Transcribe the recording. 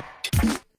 Yeah.